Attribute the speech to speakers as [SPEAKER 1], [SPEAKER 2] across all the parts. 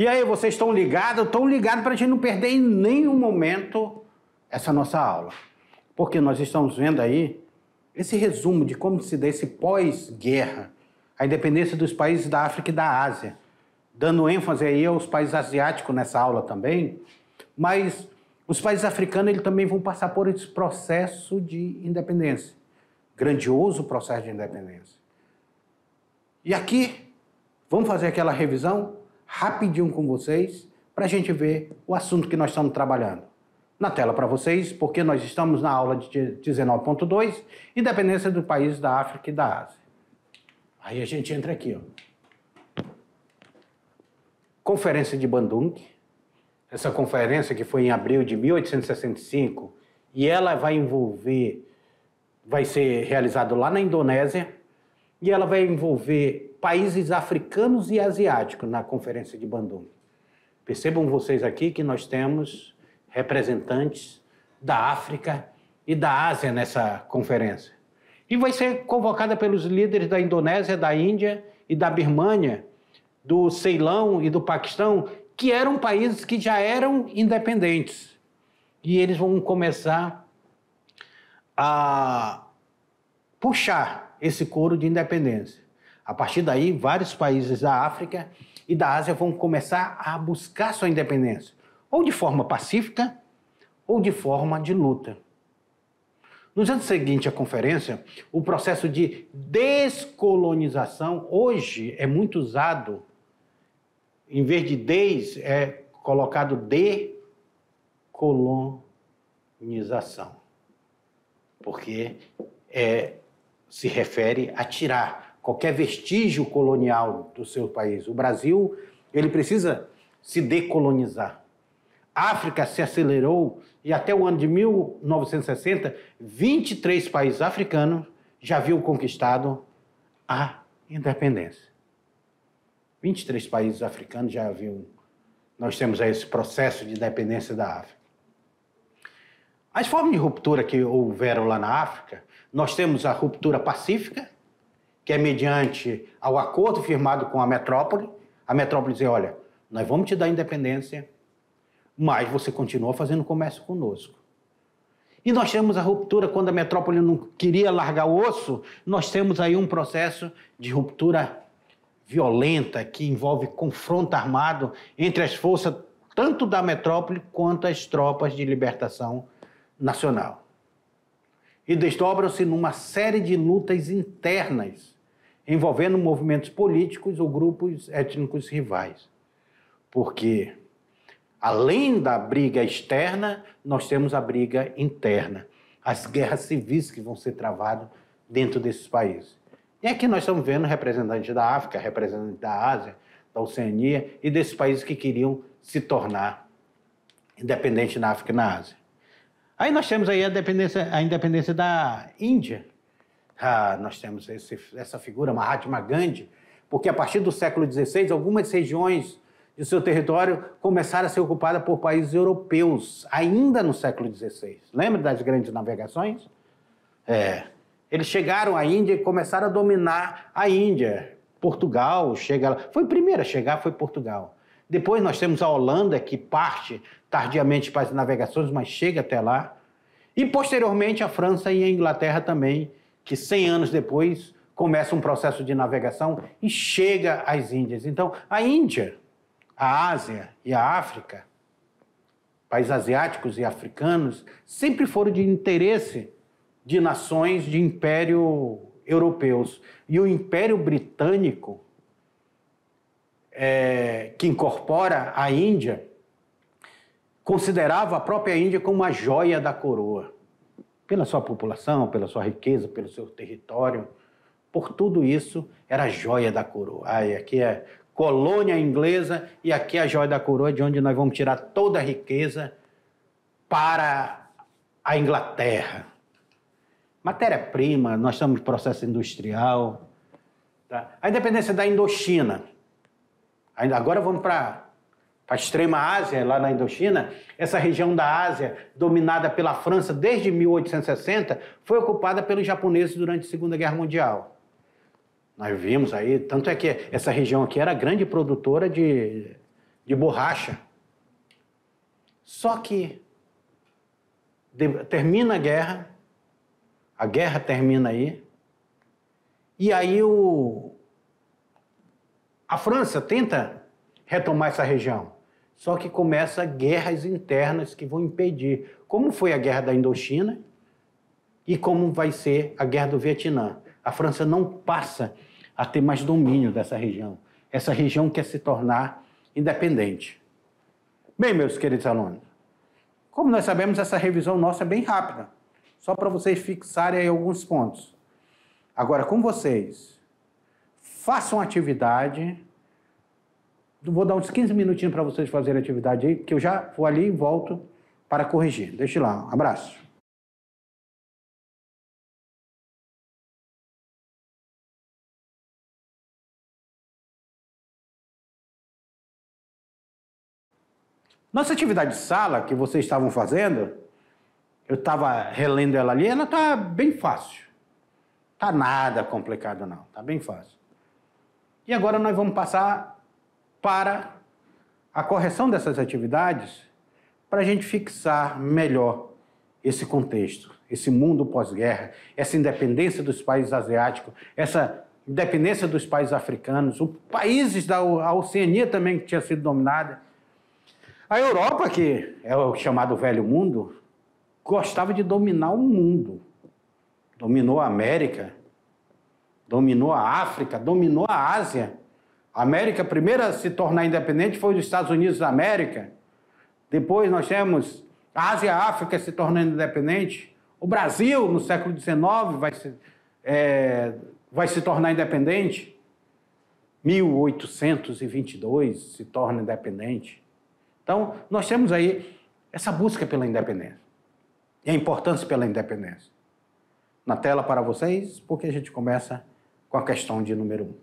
[SPEAKER 1] E aí, vocês estão ligados? Estão ligados para a gente não perder em nenhum momento essa nossa aula. Porque nós estamos vendo aí esse resumo de como se dá esse pós-guerra, a independência dos países da África e da Ásia, dando ênfase aí aos países asiáticos nessa aula também, mas os países africanos eles também vão passar por esse processo de independência, grandioso processo de independência. E aqui, vamos fazer aquela revisão rapidinho com vocês para a gente ver o assunto que nós estamos trabalhando. Na tela para vocês, porque nós estamos na aula de 19.2, Independência do país da África e da Ásia. Aí a gente entra aqui, ó. Conferência de Bandung. Essa conferência que foi em abril de 1865 e ela vai envolver, vai ser realizado lá na Indonésia e ela vai envolver países africanos e asiáticos na Conferência de Bandung. Percebam vocês aqui que nós temos representantes da África e da Ásia nessa conferência. E vai ser convocada pelos líderes da Indonésia, da Índia e da Birmânia, do Ceilão e do Paquistão, que eram países que já eram independentes. E eles vão começar a puxar esse coro de independência. A partir daí, vários países da África e da Ásia vão começar a buscar sua independência, ou de forma pacífica, ou de forma de luta. Nos anos seguintes à conferência, o processo de descolonização hoje é muito usado. Em vez de des, é colocado decolonização. Porque é, se refere a tirar qualquer vestígio colonial do seu país. O Brasil, ele precisa se decolonizar. A África se acelerou e até o ano de 1960, 23 países africanos já haviam conquistado a independência. 23 países africanos já haviam. Nós temos aí esse processo de independência da África. As formas de ruptura que houveram lá na África, nós temos a ruptura pacífica, que é mediante ao acordo firmado com a metrópole. A metrópole diz: olha, nós vamos te dar independência, mas você continua fazendo comércio conosco. E nós temos a ruptura quando a metrópole não queria largar o osso, nós temos aí um processo de ruptura violenta que envolve confronto armado entre as forças tanto da metrópole quanto as tropas de libertação nacional. E desdobram-se numa série de lutas internas envolvendo movimentos políticos ou grupos étnicos rivais. Porque Além da briga externa, nós temos a briga interna, as guerras civis que vão ser travadas dentro desses países. E aqui nós estamos vendo representantes da África, representantes da Ásia, da Oceania e desses países que queriam se tornar independentes na África e na Ásia. Aí nós temos aí a, independência, a independência da Índia. Ah, nós temos esse, essa figura, Mahatma Gandhi, porque a partir do século XVI, algumas regiões de seu território começaram a ser ocupada por países europeus, ainda no século XVI. Lembra das grandes navegações? É. Eles chegaram à Índia e começaram a dominar a Índia. Portugal chega lá. Foi o primeiro a chegar, foi Portugal. Depois nós temos a Holanda, que parte tardiamente para as navegações, mas chega até lá. E posteriormente a França e a Inglaterra também, que 100 anos depois começa um processo de navegação e chega às Índias. Então, a Índia a Ásia e a África, países asiáticos e africanos, sempre foram de interesse de nações de império europeus. E o Império Britânico, é, que incorpora a Índia, considerava a própria Índia como uma joia da coroa, pela sua população, pela sua riqueza, pelo seu território. Por tudo isso, era a joia da coroa. Ai, aqui é colônia inglesa, e aqui a joia da coroa, de onde nós vamos tirar toda a riqueza para a Inglaterra. Matéria-prima, nós estamos em processo industrial. Tá? A independência da Indochina. Agora vamos para a extrema Ásia, lá na Indochina. Essa região da Ásia, dominada pela França desde 1860, foi ocupada pelos japoneses durante a Segunda Guerra Mundial. Nós vimos aí, tanto é que essa região aqui era grande produtora de, de borracha. Só que de, termina a guerra, a guerra termina aí, e aí o, a França tenta retomar essa região. Só que começa guerras internas que vão impedir. Como foi a guerra da Indochina e como vai ser a guerra do Vietnã. A França não passa a ter mais domínio dessa região. Essa região quer se tornar independente. Bem, meus queridos alunos, como nós sabemos, essa revisão nossa é bem rápida, só para vocês fixarem aí alguns pontos. Agora, com vocês, façam atividade. Vou dar uns 15 minutinhos para vocês fazerem a atividade aí, que eu já vou ali e volto para corrigir. Deixe lá. Um abraço. Nossa atividade de sala que vocês estavam fazendo, eu estava relendo ela ali, ela está bem fácil. Está nada complicado não, está bem fácil. E agora nós vamos passar para a correção dessas atividades para a gente fixar melhor esse contexto, esse mundo pós-guerra, essa independência dos países asiáticos, essa independência dos países africanos, os países da Oceania também que tinha sido dominada a Europa, que é o chamado Velho Mundo, gostava de dominar o mundo. Dominou a América, dominou a África, dominou a Ásia. A América, a primeira a se tornar independente foi os Estados Unidos da América. Depois nós temos a Ásia e a África se tornando independente. O Brasil, no século XIX, vai se, é, vai se tornar independente. 1822 se torna independente. Então, nós temos aí essa busca pela independência e a importância pela independência. Na tela para vocês, porque a gente começa com a questão de número um.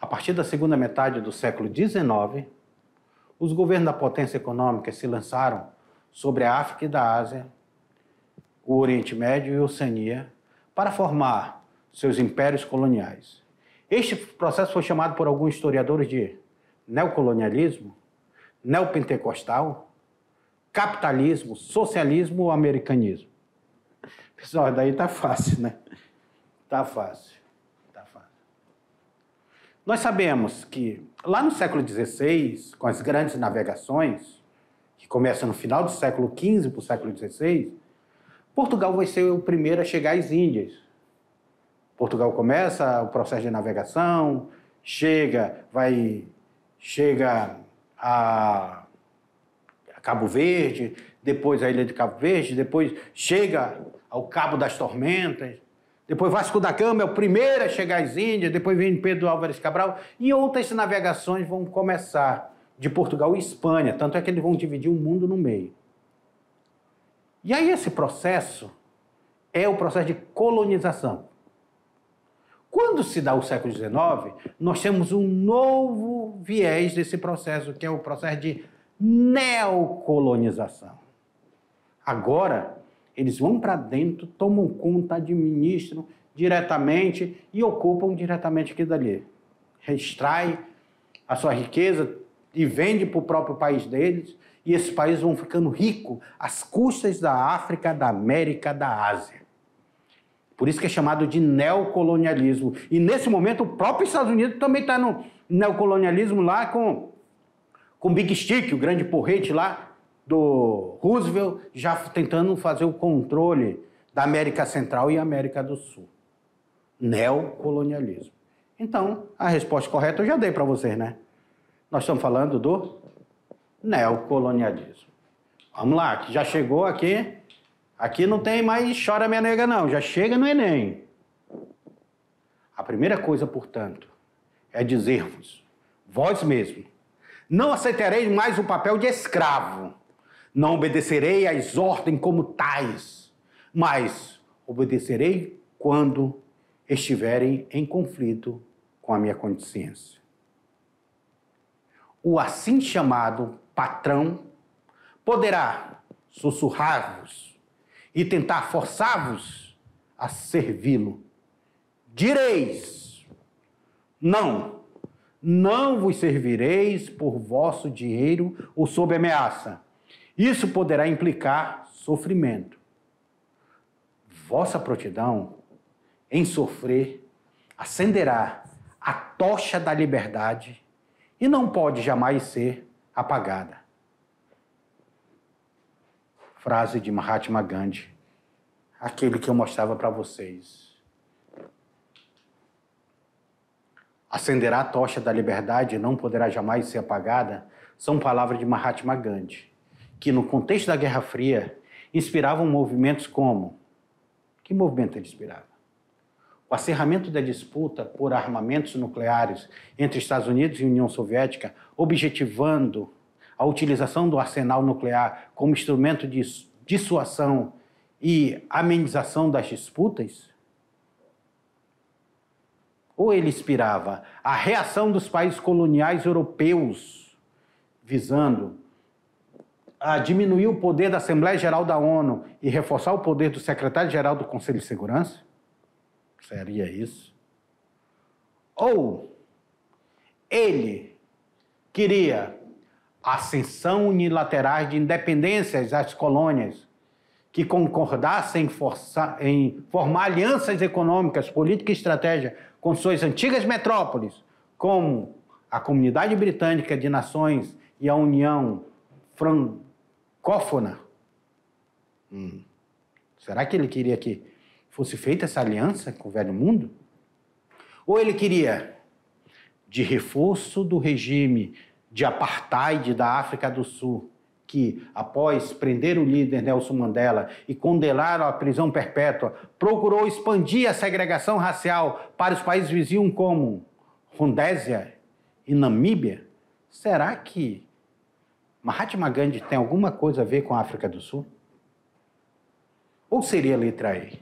[SPEAKER 1] A partir da segunda metade do século XIX, os governos da potência econômica se lançaram sobre a África e da Ásia, o Oriente Médio e Oceania para formar seus impérios coloniais. Este processo foi chamado por alguns historiadores de neocolonialismo neopentecostal, capitalismo, socialismo ou americanismo? Pessoal, daí tá fácil, né? Tá fácil. Nós sabemos que lá no século XVI, com as grandes navegações, que começam no final do século XV para o século XVI, Portugal vai ser o primeiro a chegar às Índias. Portugal começa o processo de navegação, chega, vai, chega a Cabo Verde, depois a ilha de Cabo Verde, depois chega ao Cabo das Tormentas, depois Vasco da Gama é o primeiro a chegar às Índias, depois vem Pedro Álvares Cabral, e outras navegações vão começar de Portugal e Espanha, tanto é que eles vão dividir o mundo no meio. E aí esse processo é o processo de colonização. Quando se dá o século XIX, nós temos um novo viés desse processo, que é o processo de neocolonização. Agora, eles vão para dentro, tomam conta, administram diretamente e ocupam diretamente aquilo dali. Extrai a sua riqueza e vende para o próprio país deles, e esses países vão ficando ricos às custas da África, da América, da Ásia. Por isso que é chamado de neocolonialismo. E nesse momento o próprio Estados Unidos também está no neocolonialismo lá com com Big Stick, o grande porrete lá do Roosevelt, já tentando fazer o controle da América Central e América do Sul. Neocolonialismo. Então, a resposta correta eu já dei para vocês, né? Nós estamos falando do neocolonialismo. Vamos lá, que já chegou aqui Aqui não tem mais chora minha nega, não. Já chega no Enem. A primeira coisa, portanto, é dizer-vos, vós mesmo, não aceitarei mais o papel de escravo, não obedecerei às ordens como tais, mas obedecerei quando estiverem em conflito com a minha consciência. O assim chamado patrão poderá sussurrar-vos e tentar forçar-vos a servi-lo. Direis: Não, Não vos servireis por vosso dinheiro ou sob ameaça. Isso poderá implicar sofrimento. Vossa prontidão em sofrer acenderá a tocha da liberdade e não pode jamais ser apagada. Frase de Mahatma Gandhi, aquele que eu mostrava para vocês. Acenderá a tocha da liberdade e não poderá jamais ser apagada, são palavras de Mahatma Gandhi, que no contexto da Guerra Fria inspiravam movimentos como. Que movimento ele inspirava? O acerramento da disputa por armamentos nucleares entre Estados Unidos e União Soviética, objetivando a utilização do arsenal nuclear como instrumento de dissuasão e amenização das disputas? Ou ele inspirava a reação dos países coloniais europeus, visando a diminuir o poder da Assembleia Geral da ONU e reforçar o poder do secretário-geral do Conselho de Segurança? Seria isso? Ou ele queria ascensão unilateral de independências às colônias que concordassem em, forçar, em formar alianças econômicas, política e estratégia com suas antigas metrópoles, como a Comunidade Britânica de Nações e a União Francófona. Hum. Será que ele queria que fosse feita essa aliança com o velho mundo? Ou ele queria de reforço do regime de apartheid da África do Sul, que, após prender o líder Nelson Mandela e condená-lo à prisão perpétua, procurou expandir a segregação racial para os países vizinhos como Rondésia e Namíbia? Será que Mahatma Gandhi tem alguma coisa a ver com a África do Sul? Ou seria a letra E?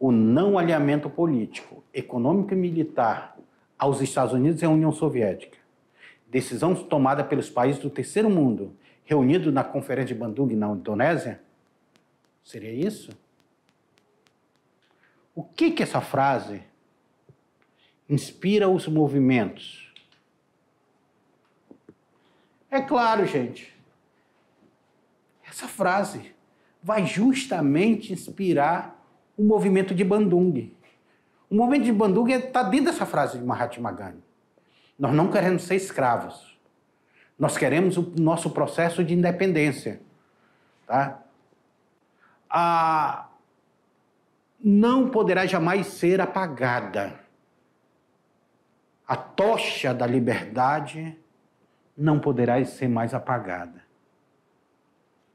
[SPEAKER 1] O não alinhamento político, econômico e militar aos Estados Unidos e à União Soviética decisão tomada pelos países do terceiro mundo, reunidos na Conferência de Bandung, na Indonésia? Seria isso? O que que essa frase inspira os movimentos? É claro, gente. Essa frase vai justamente inspirar o movimento de Bandung. O movimento de Bandung está dentro dessa frase de Mahatma Gandhi. Nós não queremos ser escravos. Nós queremos o nosso processo de independência. Tá? A não poderá jamais ser apagada. A tocha da liberdade não poderá ser mais apagada.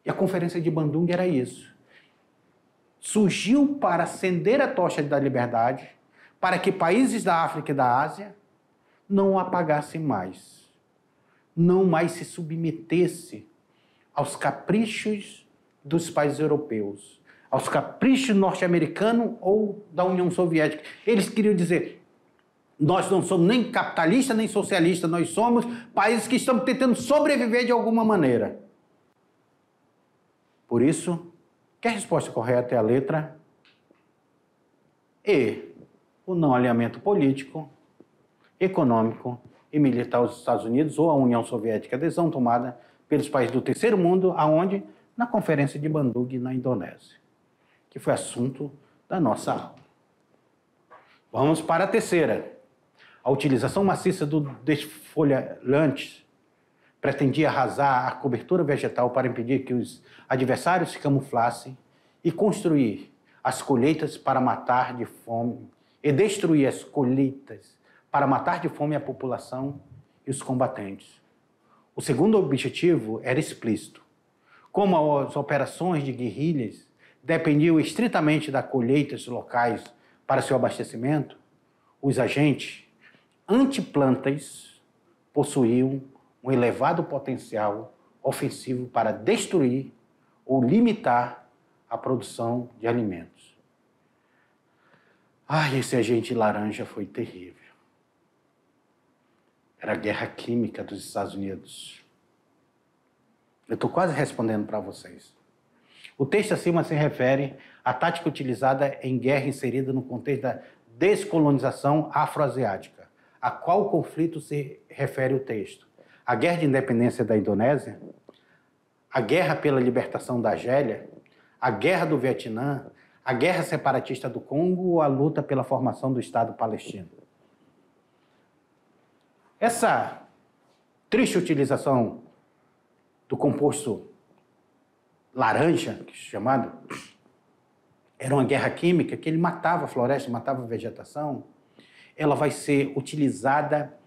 [SPEAKER 1] E a conferência de Bandung era isso. Surgiu para acender a tocha da liberdade, para que países da África e da Ásia não apagasse mais, não mais se submetesse aos caprichos dos países europeus, aos caprichos norte-americanos ou da União Soviética. Eles queriam dizer: nós não somos nem capitalistas nem socialistas, nós somos países que estamos tentando sobreviver de alguma maneira. Por isso, que a resposta correta é a letra E. O não alinhamento político econômico e militar aos Estados Unidos ou à União Soviética, decisão tomada pelos países do terceiro mundo, aonde? Na Conferência de Bandung, na Indonésia, que foi assunto da nossa aula. Vamos para a terceira. A utilização maciça do desfolhante pretendia arrasar a cobertura vegetal para impedir que os adversários se camuflassem e construir as colheitas para matar de fome e destruir as colheitas para matar de fome a população e os combatentes. O segundo objetivo era explícito. Como as operações de guerrilhas dependiam estritamente das colheitas locais para seu abastecimento, os agentes antiplantas possuíam um elevado potencial ofensivo para destruir ou limitar a produção de alimentos. Ai, esse agente laranja foi terrível era a guerra química dos Estados Unidos. Eu estou quase respondendo para vocês. O texto acima se refere à tática utilizada em guerra inserida no contexto da descolonização afroasiática, a qual conflito se refere o texto. A guerra de independência da Indonésia, a guerra pela libertação da Argélia, a guerra do Vietnã, a guerra separatista do Congo ou a luta pela formação do Estado palestino. Essa triste utilização do composto laranja, chamado, era uma guerra química que ele matava a floresta, matava a vegetação, ela vai ser utilizada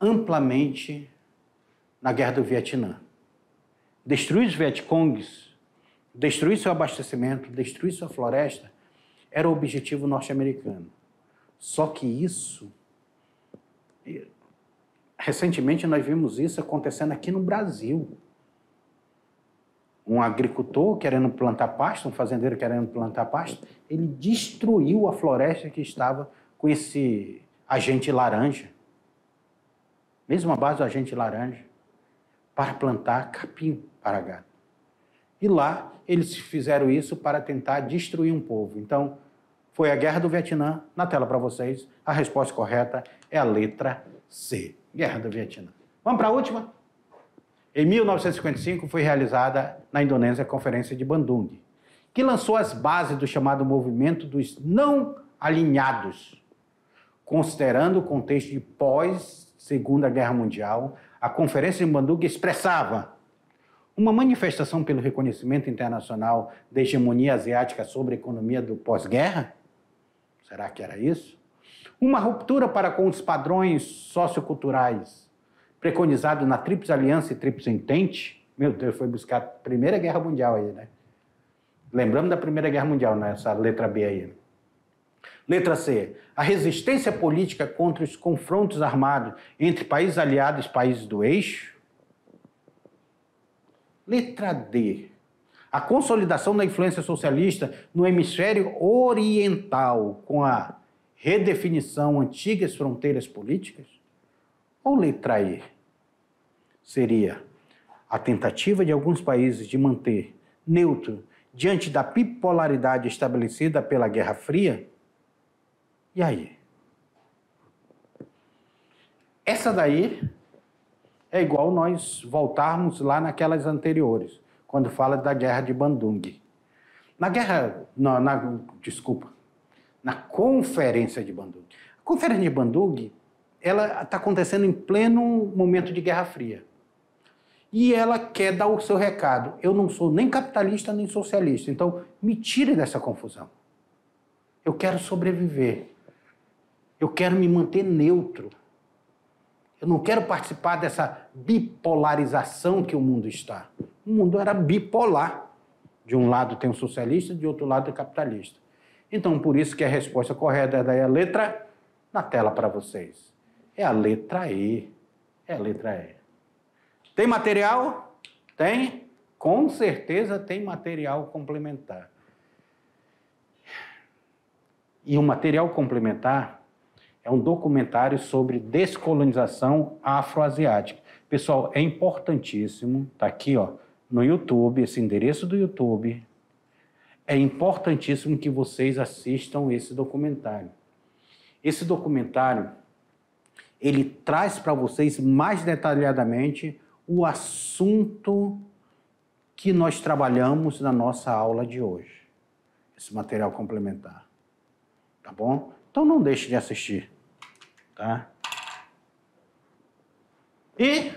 [SPEAKER 1] amplamente na guerra do Vietnã. Destruir os Vietcongs, destruir seu abastecimento, destruir sua floresta, era o objetivo norte-americano. Só que isso Recentemente nós vimos isso acontecendo aqui no Brasil. Um agricultor querendo plantar pasto, um fazendeiro querendo plantar pasto, ele destruiu a floresta que estava com esse agente laranja. Mesma base do agente laranja, para plantar capim para gado. E lá eles fizeram isso para tentar destruir um povo. Então, foi a guerra do Vietnã. Na tela para vocês, a resposta correta é a letra C. Guerra do Vietnã. Vamos para a última? Em 1955 foi realizada na Indonésia a Conferência de Bandung, que lançou as bases do chamado movimento dos não alinhados. Considerando o contexto de pós-Segunda Guerra Mundial, a Conferência de Bandung expressava uma manifestação pelo reconhecimento internacional da hegemonia asiática sobre a economia do pós-guerra? Será que era isso? Uma ruptura para com os padrões socioculturais preconizado na Tríplice Aliança e Tríplice Entente. Meu Deus, foi buscar a Primeira Guerra Mundial aí, né? Lembrando da Primeira Guerra Mundial, né? letra B aí. Letra C. A resistência política contra os confrontos armados entre países aliados e países do eixo. Letra D. A consolidação da influência socialista no hemisfério oriental com a redefinição antigas fronteiras políticas? Ou letra E? Seria a tentativa de alguns países de manter neutro diante da bipolaridade estabelecida pela Guerra Fria? E aí? Essa daí é igual nós voltarmos lá naquelas anteriores, quando fala da Guerra de Bandung. Na guerra, na, na desculpa, na Conferência de Bandung. A Conferência de Bandung ela está acontecendo em pleno momento de Guerra Fria. E ela quer dar o seu recado. Eu não sou nem capitalista nem socialista, então me tire dessa confusão. Eu quero sobreviver. Eu quero me manter neutro. Eu não quero participar dessa bipolarização que o mundo está. O mundo era bipolar. De um lado tem o socialista, de outro lado é capitalista. Então, por isso que a resposta correta é a letra na tela para vocês. É a letra E. É a letra E. Tem material? Tem? Com certeza tem material complementar. E o material complementar é um documentário sobre descolonização afroasiática. Pessoal, é importantíssimo, tá aqui, ó, no YouTube, esse endereço do YouTube, é importantíssimo que vocês assistam esse documentário. Esse documentário ele traz para vocês mais detalhadamente o assunto que nós trabalhamos na nossa aula de hoje. Esse material complementar. Tá bom? Então não deixe de assistir, tá? E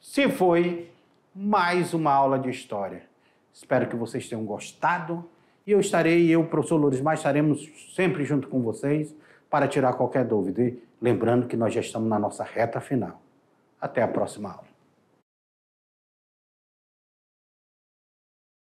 [SPEAKER 1] se foi mais uma aula de história. Espero que vocês tenham gostado. E eu estarei, eu, professor Loures Mais, estaremos sempre junto com vocês para tirar qualquer dúvida. E lembrando que nós já estamos na nossa reta final. Até a próxima aula.